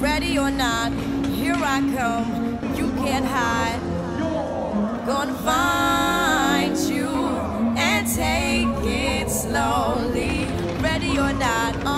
ready or not, here I come. You can't hide. Gonna find you and take it slowly. Ready or not.